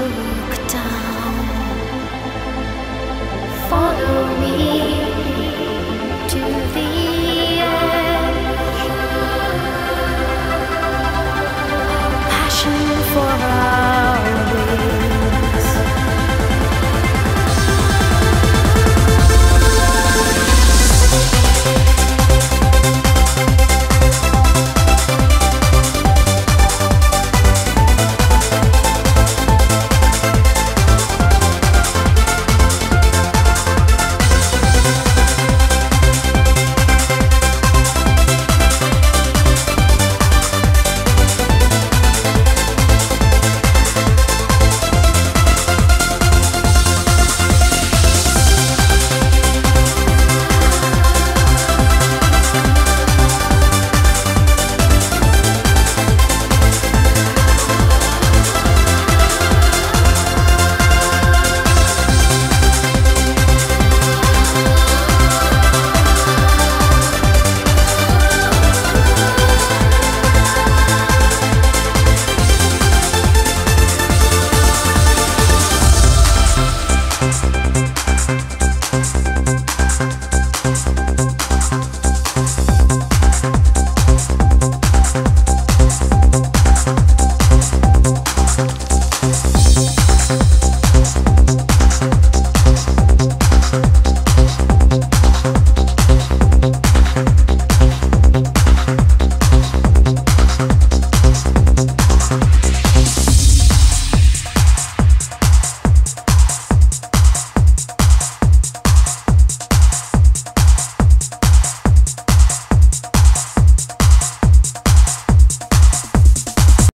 look down. Follow me to the edge. Passion for